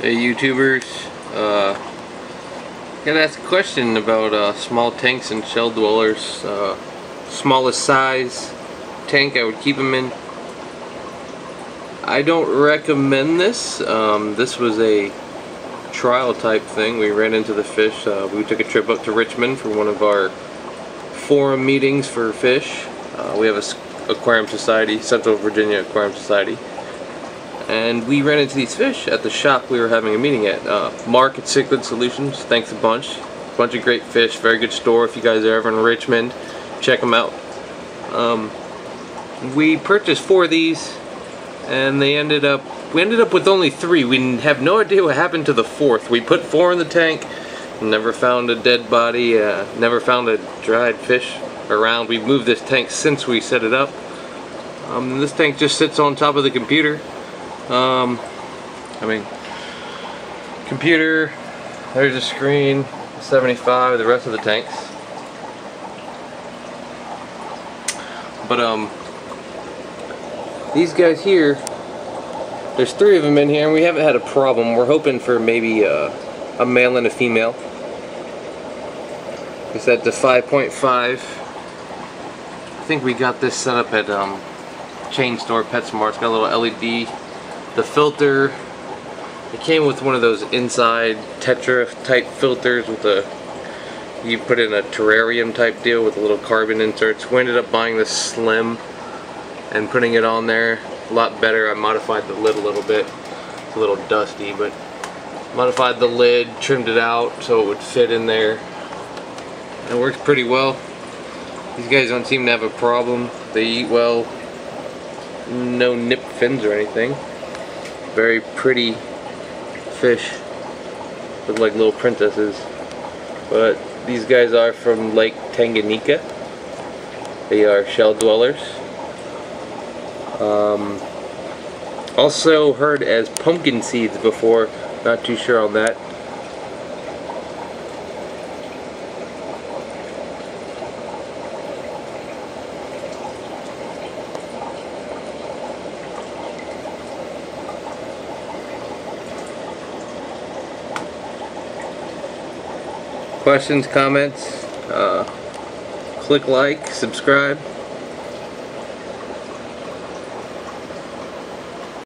Hey YouTubers, uh, gotta ask a question about uh, small tanks and shell dwellers. Uh, smallest size tank I would keep them in. I don't recommend this. Um, this was a trial type thing. We ran into the fish. Uh, we took a trip up to Richmond for one of our forum meetings for fish. Uh, we have a aquarium society, Central Virginia Aquarium Society and we ran into these fish at the shop we were having a meeting at. Uh, Mark at Cichlid Solutions, thanks a bunch. Bunch of great fish, very good store. If you guys are ever in Richmond, check them out. Um, we purchased four of these, and they ended up. We ended up with only three. We have no idea what happened to the fourth. We put four in the tank, never found a dead body, uh, never found a dried fish around. We've moved this tank since we set it up. Um, this tank just sits on top of the computer. Um, I mean, computer, there's a screen, 75, the rest of the tanks. But, um, these guys here, there's three of them in here, and we haven't had a problem. We're hoping for maybe uh, a male and a female. It's at the 5.5. I think we got this set up at um, chain store PetSmart. It's got a little LED the filter. It came with one of those inside tetra type filters with a you put in a terrarium type deal with a little carbon inserts we ended up buying this slim and putting it on there. A lot better. I modified the lid a little bit. It's a little dusty but modified the lid trimmed it out so it would fit in there. It works pretty well. These guys don't seem to have a problem. They eat well. No nip fins or anything very pretty fish. Look like little princesses. But these guys are from Lake Tanganyika. They are shell dwellers. Um, also heard as pumpkin seeds before. Not too sure on that. Questions, comments, uh, click like, subscribe.